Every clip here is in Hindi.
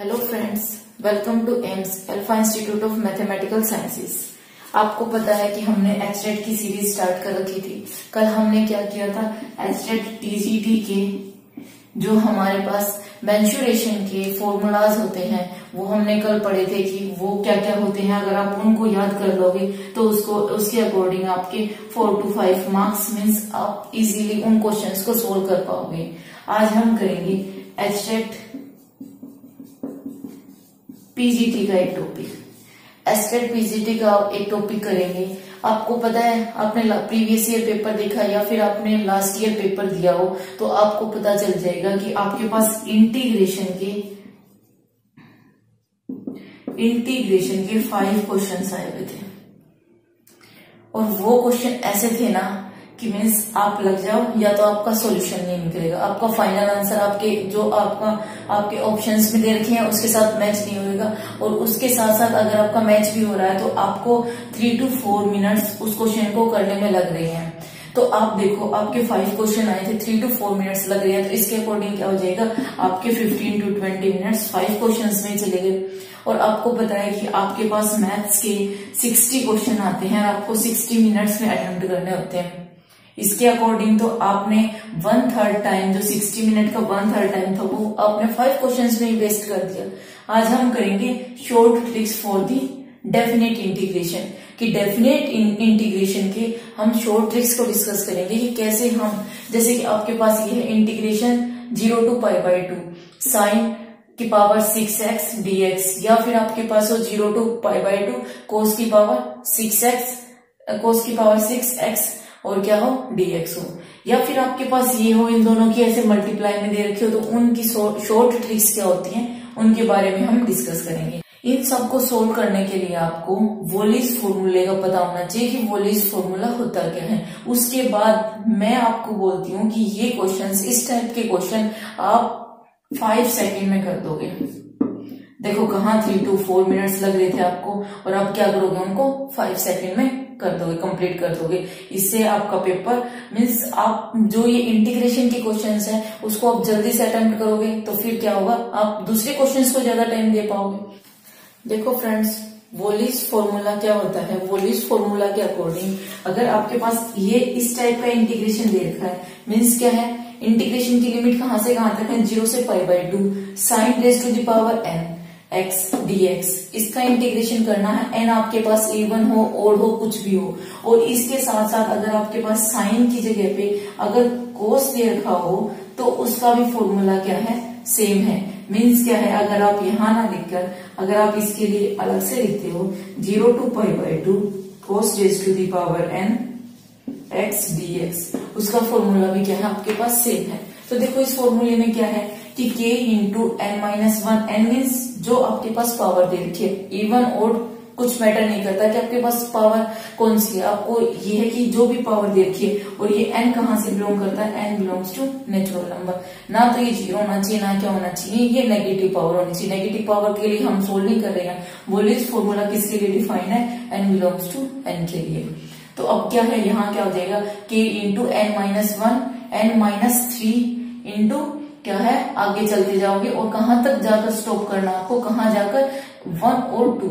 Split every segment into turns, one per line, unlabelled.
Hello friends welcome to AIMS alpha institute of mathematical sciences आपको पता है कि हमने एचटेट की सीरीज़ स्टार्ट कर रखी थी। कल हमने क्या किया था? एचटेट टीजीटी के जो हमारे पास मेंशुरेशन के फॉर्मूलाज होते हैं, वो हमने कल पढ़े थे कि वो क्या क्या होते हैं। अगर आप उनको याद कर लोगे तो उसको, उसके अकॉर्डिंग आपके four to five marks means आप इजीली उन क्वेश्चंस को सोल्व कर पाओगे। आज हम करेंगे एचटेट पीजीटी का एक टॉपिक एस्टेट पीजीटी का एक टॉपिक करेंगे. आपको पता है, आपने प्रीवियस ईयर पेपर देखा या फिर आपने लास्ट ईयर पेपर दिया हो तो आपको पता चल जाएगा कि आपके पास इंटीग्रेशन के इंटीग्रेशन के फाइव क्वेश्चन आए हुए थे. और वो क्वेश्चन ऐसे थे ना कि मीन्स आप लग जाओ, या तो आपका सॉल्यूशन नहीं निकलेगा। आपका फाइनल आंसर आपके, जो आपका, आपके ऑप्शंस में दे रखे हैं, उसके साथ मैच नहीं होगा और उसके साथ साथ अगर आपका मैच भी हो रहा है तो आपको थ्री टू फोर मिनट्स उस क्वेश्चन को करने में लग रहे हैं। तो आप देखो, आपके फाइव क्वेश्चन आए थे थ्री टू फोर मिनट्स लग रहे हैं तो इसके अकॉर्डिंग क्या हो जाएगा? आपके fifteen to twenty minutes five question में चले गए। और आपको है कि आपके पास मैथ्स के सिक्सटी क्वेश्चन आते हैं, और आपको सिक्सटी मिनट्स में अटेम्प्ट करने होते हैं। इसके अकॉर्डिंग तो आपने वन थर्ड टाइम जो सिक्सटी मिनट का वन थर्ड टाइम था, वो आपने फाइव क्वेश्चंस में ही वेस्ट कर दिया। आज हम करेंगे short tricks for the definite integration कि डेफिनेट इंटीग्रेशन के हम शॉर्ट ट्रिक्स को डिस्कस करेंगे कि कैसे हम, जैसे कि आपके पास ये है integration zero to pi by two sine की power six x d x या फिर आपके पास हो zero to pi by two cos की पावर सिक्स एक्स कोस की पावर सिक्स एक्स और क्या हो? Dx हो। या फिर आपके पास ये हो, इन दोनों की ऐसे मल्टीप्लाई में दे रखी हो तो उनकी शॉर्ट ट्रिक्स क्या होती हैं? उनके बारे में हम डिस्कस करेंगे। इन सबको सोल्व करने के लिए आपको वोलिस फॉर्मूले का पता होना चाहिए कि वोलिस फॉर्मूला होता क्या है। उसके बाद मैं आपको बोलती हूँ कि ये क्वेश्चंस इस टाइप के क्वेश्चन आप फाइव सेकेंड में कर दोगे। देखो कहा थ्री टू फोर मिनट्स लग रहे थे आपको, और आप क्या करोगे उनको? फाइव सेकेंड में कर दोगे कंप्लीट कर दोगे। इससे आपका पेपर मीन्स आप जो ये इंटीग्रेशन के क्वेश्चंस हैं, उसको आप जल्दी से अटेम्प्ट करोगे तो फिर क्या होगा? आप दूसरे क्वेश्चंस को ज़्यादा टाइम दे पाओगे। देखो फ्रेंड्स वोलिस फॉर्मूला क्या होता है? वोलिस फॉर्मूला के अकॉर्डिंग अगर आपके पास ये इस टाइप का इंटीग्रेशन दे रखा है मीन्स क्या है? इंटीग्रेशन की लिमिट कहाँ से कहाँ तक है? ज़ीरो से pi by two sine raise to the power n x d x इसका इंटीग्रेशन करना है एन आपके पास ए वन हो और हो, कुछ भी हो। और इसके साथ साथ अगर आपके पास साइन की जगह पे अगर कोस दे रखा हो तो उसका भी फॉर्मूला क्या है? सेम है। मीन्स क्या है? अगर आप यहाँ ना लिखकर, अगर आप इसके लिए अलग से लिखते हो zero to pi by two cos raise to the power n x d x उसका फॉर्मूला भी क्या है? आपके पास सेम है। तो देखो इस फॉर्मूले में क्या है? कि k into n minus one n means जो आपके पास पावर दे रखी है। इवन और कुछ मैटर नहीं करता कि आपके पास पावर कौन सी है। आपको ये है कि जो भी पावर दे रखी है, और ये एन कहाँ से बिलोंग करता है? N belongs to natural number ना तो ये ज़ीरो होना चाहिए, ना क्या होना चाहिए। ये नेगेटिव पावर होनी चाहिए। नेगेटिव पावर के लिए हम सोल्व नहीं कर रहे हैं। बोलिए फॉर्मूला किसके लिए डिफाइन है? एन बिलोंग्स टू एन के लिए। तो अब क्या है? यहाँ क्या हो जाएगा? K into n minus one n minus three into क्या है? आगे चलते जाओगे और कहाँ तक जाकर स्टॉप करना आपको? कहाँ जाकर? वन और टू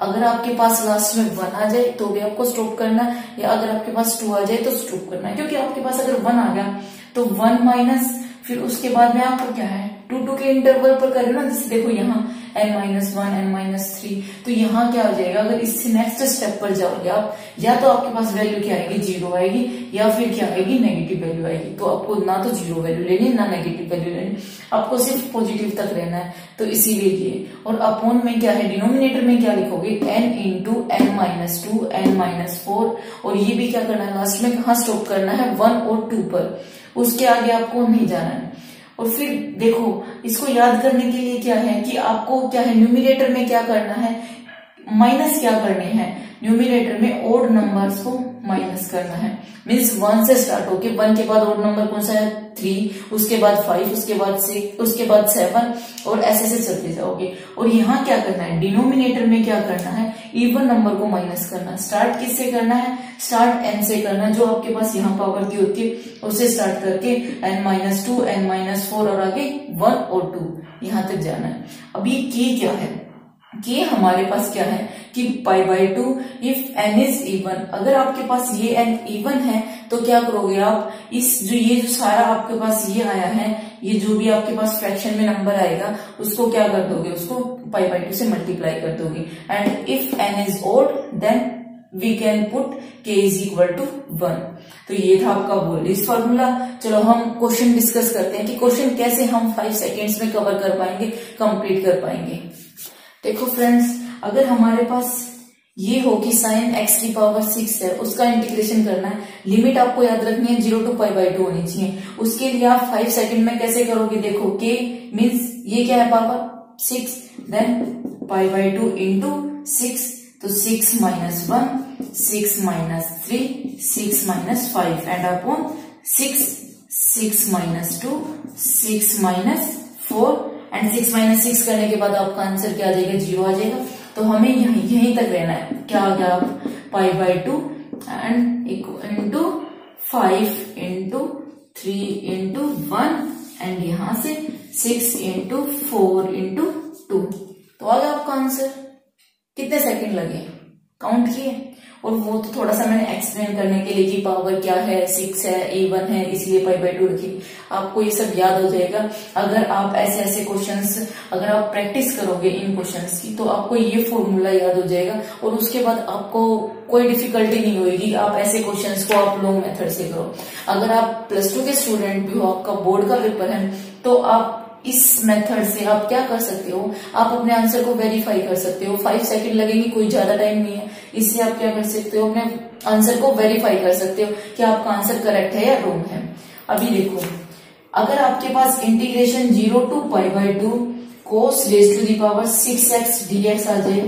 अगर आपके पास लास्ट में वन आ जाए तो भी आपको स्टॉप करना या अगर आपके पास टू आ जाए तो स्टॉप करना क्योंकि आपके पास अगर वन आ गया तो वन माइनस फिर उसके बाद में आपको क्या है? टू टू के इंटरवल पर कर रहे हो ना, जैसे देखो यहाँ n minus one n minus three तो यहाँ क्या हो जाएगा? अगर इससे नेक्स्ट स्टेप पर जाओगे आप, या तो आपके पास वैल्यू क्या आएगी? ज़ीरो आएगी, या फिर क्या आएगी? नेगेटिव वैल्यू आएगी। तो आपको ना तो ज़ीरो वैल्यू लेनी, ना नेगेटिव वैल्यू लेनी। आपको सिर्फ़ पॉजिटिव तक रहना है। तो इसीलिए ये। और अपोन में क्या है? डिनोमिनेटर में क्या लिखोगे? N into n minus two n minus four और ये भी क्या करना है? लास्ट में कहा स्टॉप करना है? वन और टू पर। उसके आगे आपको नहीं जाना है। और फिर देखो, इसको याद करने के लिए क्या है कि आपको क्या है न्यूमिनेटर में क्या करना है? माइनस क्या करने हैं? न्यूमिनेटर में ओड नंबर्स को माइनस करना है। मीन्स वन से स्टार्ट होके वन के बाद ओड नंबर कौन सा है? थ्री उसके बाद फाइव उसके बाद सिक्स उसके बाद सेवन और ऐसे ऐसे चलते जाओगे। और यहाँ क्या करना है? डिनोमिनेटर में क्या करना है? इवन नंबर को माइनस करना। स्टार्ट किससे करना है? स्टार्ट एन से करना, जो आपके पास यहाँ पावर दी होती है, उसे स्टार्ट करके n minus two n minus four और आगे वन और टू यहाँ तक जाना है। अब ये के क्या है? के हमारे पास क्या है? कि pi by two if n is even अगर आपके पास ये एन इवन है तो क्या करोगे आप? इस जो ये जो सारा आपके पास ये आया है, ये जो भी आपके पास फ्रैक्शन में नंबर आएगा, उसको क्या कर दोगे? उसको पाई बाई टू से मल्टीप्लाई कर दोगे। And if n is odd then we can put k is equal to one तो ये था आपका वोलिस फॉर्मूला चलो हम क्वेश्चन डिस्कस करते हैं कि क्वेश्चन कैसे हम फाइव सेकेंड्स में कवर कर पाएँगे कंप्लीट कर पाएँगे। देखो फ्रेंड्स अगर हमारे पास ये हो कि साइन एक्स की पावर सिक्स है, उसका इंटीग्रेशन करना है लिमिट आपको याद रखनी है zero to pi by two होनी चाहिए। उसके लिए आप फाइव सेकंड में कैसे करोगे? देखो के मीन्स ये क्या है power six then pi by two into six तो six minus one six minus three six minus five and upon six six minus two six minus four and six minus six करने के बाद आपका आंसर क्या आ जाएगा? ज़ीरो आ जाएगा। तो हमें यहीं यहीं तक रहना है। क्या आ गया? आप pi by two and into five into three into one and यहाँ से six into four into two तो आ गया आपका आंसर कितने सेकंड लगे? काउंट किए? और वो तो थोड़ा सा मैंने एक्सप्लेन करने के लिए कि पावर क्या है सिक्स है ए वन है, इसलिए पाई बाई टू रखी। आपको ये सब याद हो जाएगा। अगर आप ऐसे ऐसे क्वेश्चंस अगर आप प्रैक्टिस करोगे इन क्वेश्चंस की तो आपको ये फॉर्मूला याद हो जाएगा। और उसके बाद आपको कोई डिफिकल्टी नहीं होगी आप ऐसे क्वेश्चंस को आप लॉन्ग मेथड से करो। अगर आप प्लस टू के स्टूडेंट भी हो, आपका बोर्ड का पेपर है तो आप इस मेथड से आप क्या कर सकते हो? आप अपने आंसर को वेरीफाई कर सकते हो। फाइव सेकंड लगेंगे, कोई ज़्यादा टाइम नहीं है। इससे आप क्या कर सकते हो? अपने आंसर को वेरीफाई कर सकते हो कि आपका आंसर करेक्ट है या रोंग है। अभी देखो, अगर आपके पास integration zero to pi by two cos raise to the power six x d x आ जाए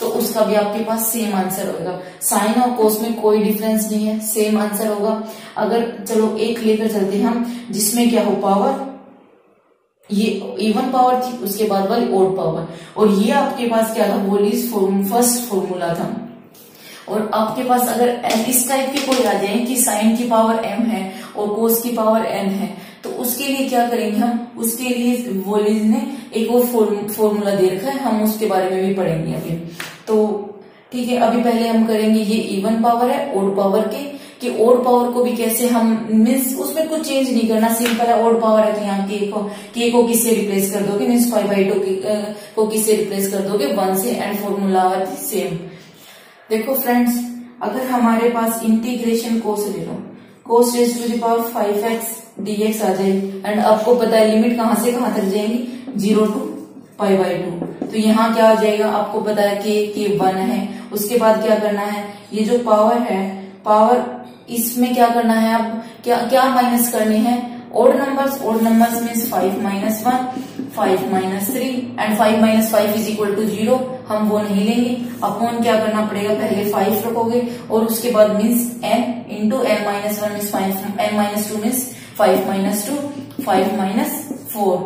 तो उसका भी आपके पास सेम आंसर होगा साइन और कोस में कोई डिफरेंस नहीं है सेम आंसर होगा। अगर चलो एक लेकर चलते हम, जिसमें क्या हो? पावर ये इवन पावर थी, उसके बाद वाली ओड पावर और ये आपके पास क्या था? वोलिस फ़र्स्ट फॉर्मूला था. और आपके पास अगर इस टाइप के कोई आ जाए कि साइन की पावर एम है और कोस की पावर एन है तो उसके लिए क्या करेंगे हम? उसके लिए वोलिस ने एक और फॉर्मूला दे रखा है. हम उसके बारे में भी पढ़ेंगे अभी. तो ठीक है, अभी पहले हम करेंगे ये इवन पावर है ओड पावर के कि ओड पावर को भी कैसे हम मीन्स उसमें कुछ चेंज नहीं करना। सिंपल है ओड पावर है तो यहाँ के को के को किससे रिप्लेस कर दोगे? मीन्स फाइव बाई टू को किससे रिप्लेस कर दोगे? वन से एंड फॉर्मूला सेम देखो फ्रेंड्स अगर हमारे पास इंटीग्रेशन कोस ले लो cos raise to the power five x d x आ जाए एंड आपको पता है लिमिट कहाँ से कहाँ तक जाएँगी? Zero to five by two तो यहाँ क्या आ जाएगा? आपको पता है कि के वन है। उसके बाद क्या करना है? ये जो पावर है पावर इसमें क्या करना है अब? क्या क्या माइनस करने हैं? Odd numbers odd numbers means five minus one five minus three and five minus five is equal to zero हम वो नहीं लेंगे। अपॉन क्या करना पड़ेगा? पहले फाइव रखोगे, और उसके बाद means n into n minus one means five n minus two means five minus two five minus four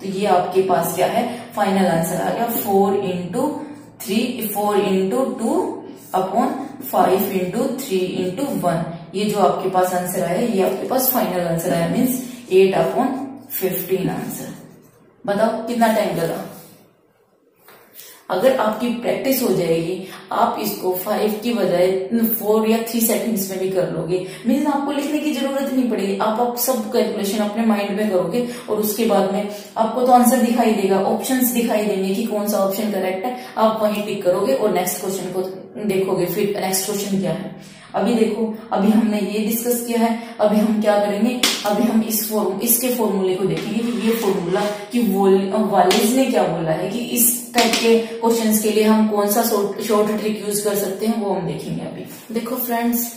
तो ये आपके पास क्या है? फाइनल आंसर आ गया। Four into three four into two upon five into three into one ये जो आपके पास आंसर आया ये आपके पास फाइनल आंसर आया means eight upon fifteen answer बताओ, कितना टाइम लगा? अगर आपकी प्रैक्टिस हो जाएगी, आप इसको फाइव की बजाय फोर या थ्री सेकंड्स में भी कर लोगे. मीन्स आपको लिखने की ज़रूरत नहीं पड़ेगी. आप आप सब कैलकुलेशन अपने माइंड में करोगे और उसके बाद में आपको तो आंसर दिखाई देगा ऑप्शंस दिखाई देंगे कि कौन सा ऑप्शन करेक्ट है. आप वहीं टिक करोगे और नेक्स्ट क्वेश्चन को देखोगे, फिर नेक्स्ट क्वेश्चन क्या है. अभी देखो, अभी हमने ये डिस्कस किया है, अभी हम क्या करेंगे? अभी हम इस फॉर्म इसके फॉर्मूले को देखेंगे कि ये फॉर्मूला कि वालेज ने क्या बोला है कि इस टाइप के क्वेश्चन के लिए हम कौन सा शॉर्ट ट्रिक यूज़ कर सकते हैं, वो हम देखेंगे अभी। देखो फ्रेंड्स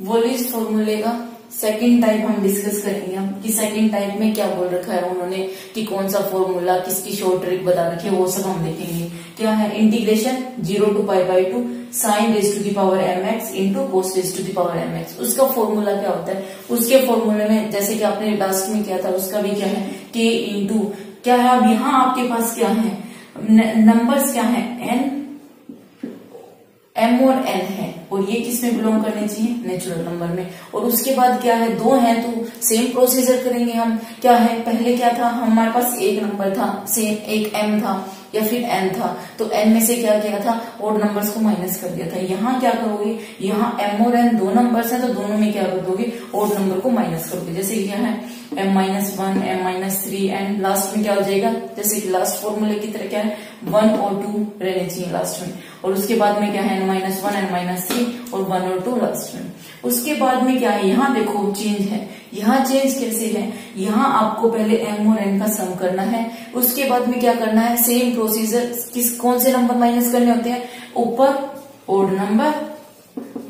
वॉलेज फॉर्मूले का सेकंड टाइप हम डिस्कस करेंगे हम कि सेकंड टाइप में क्या बोल रखा है उन्होंने कि कौन सा फॉर्मूला किसकी शॉर्ट ट्रिक बता रखी है, वो सब हम देखेंगे। क्या है? Integration zero to pi by two sine raise to the power m x into cos raise to the power m x उसका फॉर्मूला क्या होता है? उसके फॉर्मूले में जैसे कि आपने लास्ट में किया था, उसका भी क्या है? के इंटू क्या है? अब यहाँ आपके पास क्या है? नंबर्स क्या है? एन एम और एन है, और ये किसमें बिलोंग करने चाहिए? नेचुरल नंबर में। और उसके बाद क्या है? दो हैं तो सेम प्रोसीजर करेंगे हम। क्या है? पहले क्या था? हमारे पास एक नंबर था सेम एक एम था, या फिर एन था। तो एन में से क्या किया था? और नंबर्स को माइनस कर दिया था। यहाँ क्या करोगे? यहाँ एम और एन दो नंबर्स हैं तो दोनों में क्या कर दोगे? और नंबर को माइनस करोगे जैसे क्या है। M minus one M minus three and last में क्या हो जाएगा? जैसे कि लास्ट फॉर्मूले की तरह क्या है? वन और टू रहने चाहिए लास्ट में। और उसके बाद में क्या है? N minus one N minus three और वन और टू लास्ट में। उसके बाद में क्या है? यहाँ देखो चेंज है। यहाँ चेंज कैसे है? यहाँ आपको पहले एम और एन का सम करना है। उसके बाद में क्या करना है? सेम प्रोसीजर किस, कौन से नंबर माइनस करने होते हैं? ऊपर ओड नंबर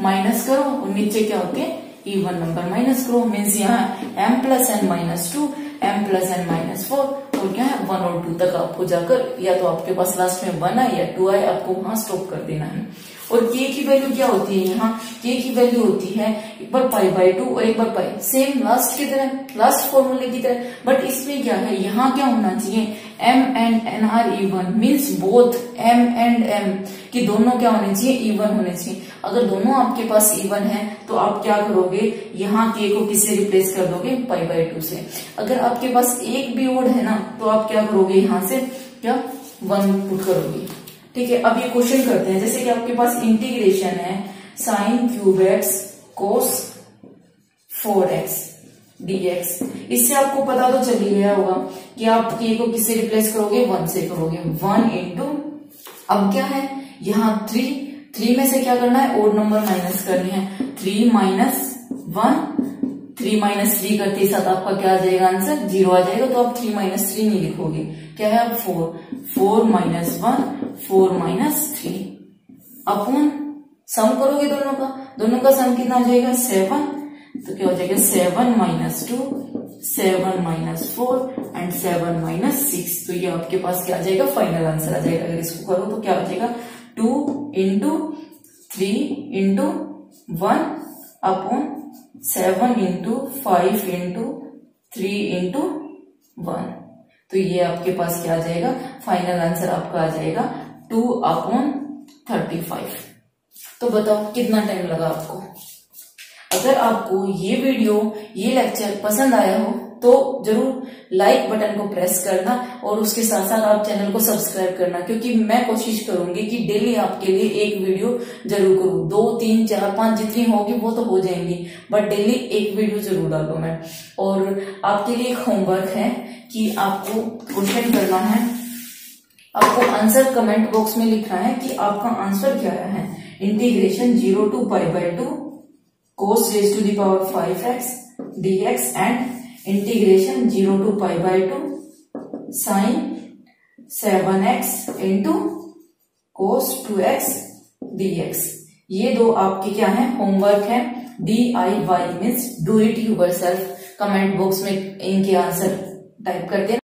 माइनस करो, और नीचे क्या होते हैं? इवन नंबर माइनस करो मीन्स यहाँ M plus N minus two M plus N minus four और क्या है? वन और टू तक आपको जाकर, या तो आपके पास लास्ट में वन आए या टू आए आपको वहाँ स्टॉप कर देना है। और के की वैल्यू क्या होती है यहाँ? के की वैल्यू होती है एक बार पाई बाई टू और एक बार पाई सेम लास्ट की तरह लास्ट फॉर्मूले की तरह. बट इसमें क्या है? यहाँ क्या होना चाहिए? M and N are even means both M and M कि दोनों क्या होने चाहिए? इवन होने चाहिए. अगर दोनों आपके पास इवन है तो आप क्या करोगे? यहाँ के को किससे रिप्लेस कर दोगे? पाई बाई टू से. अगर आपके पास एक भी ओड है ना तो आप क्या करोगे? यहाँ से क्या? वन पुट करोगे. ठीक है, अब ये क्वेश्चन करते हैं। जैसे कि आपके पास इंटीग्रेशन है sine cube x cos four x dx इससे आपको पता तो चल ही गया होगा कि आप के को किससे रिप्लेस करोगे? वन से करोगे। वन इंटू अब क्या है? यहाँ थ्री थ्री में से क्या करना है? ओड नंबर माइनस करनी है। Three minus one three minus three करते ही साथ आपका क्या आ जाएगा आंसर ज़ीरो आ जाएगा तो आप थ्री माइनस थ्री नहीं लिखोगे। क्या है अब four four minus one four minus three upon sum करोगे दोनों का? दोनों का सम कितना आ जाएगा? सेवन तो क्या हो जाएगा? Seven minus two seven minus four and seven minus six तो ये आपके पास क्या आ जाएगा? फाइनल आंसर आ जाएगा। अगर इसको करो तो क्या आ जाएगा? Two into three into one upon seven into five into three into one तो ये आपके पास क्या आ जाएगा? फाइनल आंसर आपका आ जाएगा टू अपॉन थर्टी फाइव तो बताओ, कितना टाइम लगा आपको? अगर आपको ये वीडियो ये लेक्चर पसंद आया हो तो ज़रूर लाइक बटन को प्रेस करना और उसके साथ साथ आप चैनल को सब्सक्राइब करना, क्योंकि मैं कोशिश करूँगी कि डेली आपके लिए एक वीडियो ज़रूर करूँ। दो, तीन, चार, पाँच जितनी होगी वो तो हो जाएँगी बट डेली एक वीडियो ज़रूर डालू मैं। और आपके लिए एक होमवर्क है कि आपको क्वेश्चन करना है, आपको आंसर कमेंट बॉक्स में लिखना है कि आपका आंसर क्या है। Integration zero to pi by two cos raise to the power five x d x and integration zero to pi by two sine seven x into cos two x d x ये दो आपके क्या है? होमवर्क है। D I Y means do it yourself comment box में इनके आंसर टाइप करके